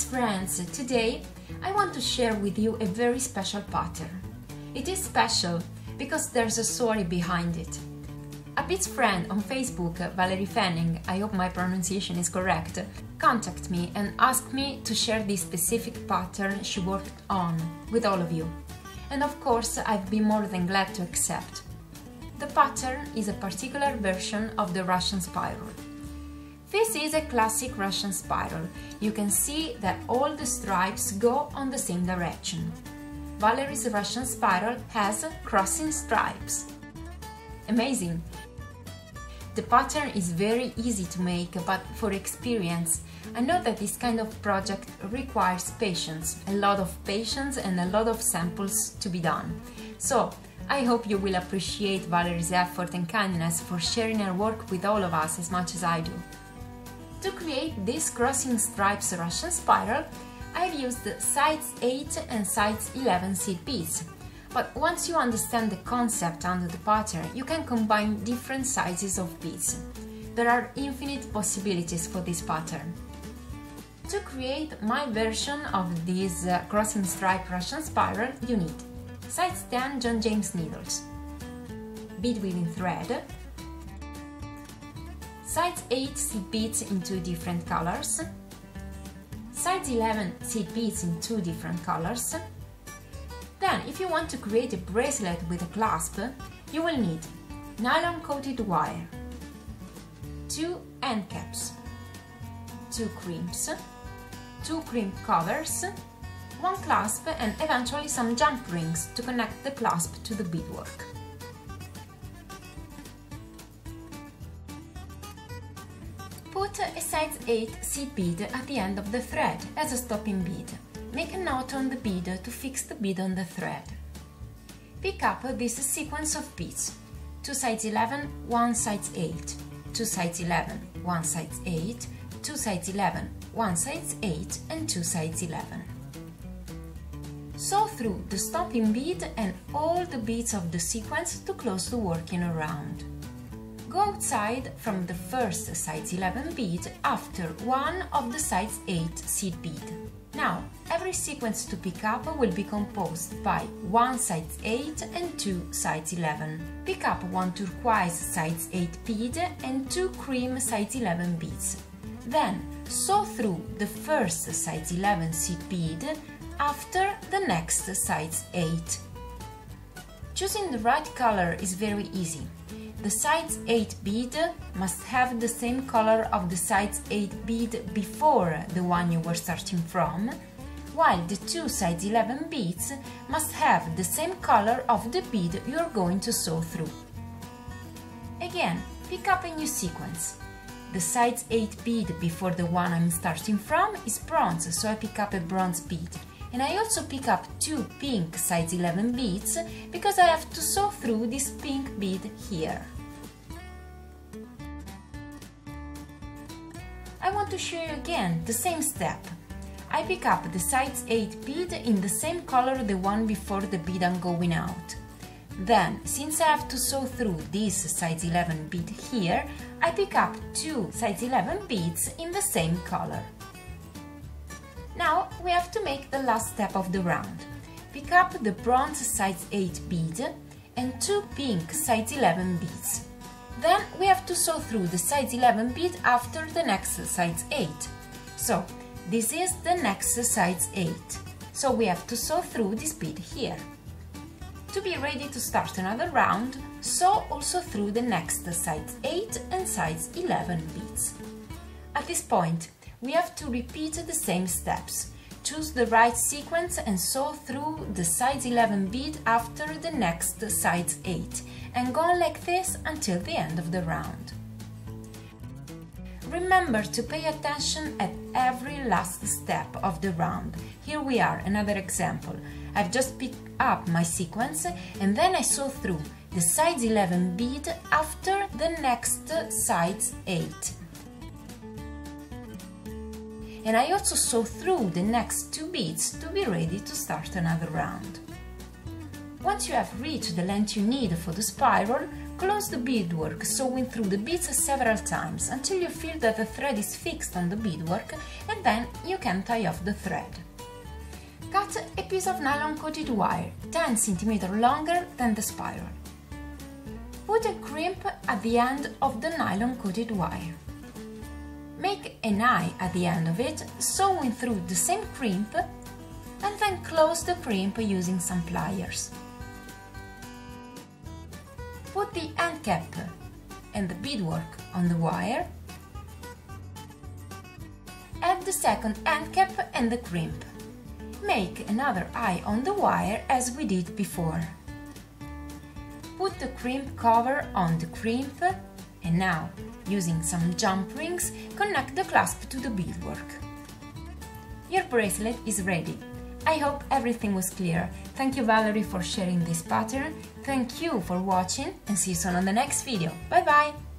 friends, today I want to share with you a very special pattern. It is special because there's a story behind it. A Beads friend on Facebook, Valerie Fanning, I hope my pronunciation is correct, contacted me and asked me to share this specific pattern she worked on with all of you. And of course, I've been more than glad to accept. The pattern is a particular version of the Russian spiral. This is a classic Russian spiral. You can see that all the stripes go on the same direction. Valerie's Russian spiral has crossing stripes. Amazing! The pattern is very easy to make, but for experience, I know that this kind of project requires patience, a lot of patience and a lot of samples to be done. So, I hope you will appreciate Valerie's effort and kindness for sharing her work with all of us as much as I do. To create this crossing stripes Russian spiral, I've used size 8 and size 11 seed beads. But once you understand the concept under the pattern, you can combine different sizes of beads. There are infinite possibilities for this pattern. To create my version of this uh, crossing stripe Russian spiral, you need size 10 John James needles, bead weaving thread, size 8 seed beads in two different colors, size 11 seed beads in two different colors. Then, if you want to create a bracelet with a clasp, you will need nylon coated wire, two end caps, two crimps, two crimp covers, one clasp and eventually some jump rings to connect the clasp to the beadwork. Size 8 seed bead at the end of the thread as a stopping bead. Make a knot on the bead to fix the bead on the thread. Pick up this sequence of beads. 2 size 11, 1 size 8, 2 size 11, 1 size 8, 2 size 11, 1 size 8 and 2 size 11. Sew through the stopping bead and all the beads of the sequence to close the working around. Go outside from the first size 11 bead after one of the size 8 seed bead. Now, every sequence to pick up will be composed by one size 8 and two size 11. Pick up one turquoise size 8 bead and two cream size 11 beads. Then, sew through the first size 11 seed bead after the next size 8. Choosing the right color is very easy. The size 8 bead must have the same color of the size 8 bead before the one you were starting from, while the two size 11 beads must have the same color of the bead you are going to sew through. Again, pick up a new sequence. The size 8 bead before the one I'm starting from is bronze, so I pick up a bronze bead. And I also pick up two pink size 11 beads because I have to sew through this pink bead here. I want to show you again the same step. I pick up the size 8 bead in the same color the one before the bead I'm going out. Then, since I have to sew through this size 11 bead here, I pick up two size 11 beads in the same color. Now we have to make the last step of the round. Pick up the bronze size 8 bead and two pink size 11 beads. Then we have to sew through the size 11 bead after the next size 8. So this is the next size 8. So we have to sew through this bead here. To be ready to start another round, sew also through the next size 8 and size 11 beads. At this point, we have to repeat the same steps. Choose the right sequence and sew through the size 11 bead after the next size 8 and go on like this until the end of the round. Remember to pay attention at every last step of the round. Here we are, another example. I've just picked up my sequence and then I sew through the size 11 bead after the next size 8. And I also sew through the next two beads to be ready to start another round. Once you have reached the length you need for the spiral, close the beadwork sewing through the beads several times until you feel that the thread is fixed on the beadwork and then you can tie off the thread. Cut a piece of nylon coated wire 10 cm longer than the spiral. Put a crimp at the end of the nylon coated wire. Make an eye at the end of it, sewing through the same crimp and then close the crimp using some pliers. Put the end cap and the beadwork on the wire. Add the second end cap and the crimp. Make another eye on the wire as we did before. Put the crimp cover on the crimp and now, using some jump rings, connect the clasp to the beadwork. Your bracelet is ready. I hope everything was clear. Thank you Valerie for sharing this pattern. Thank you for watching and see you soon on the next video. Bye bye!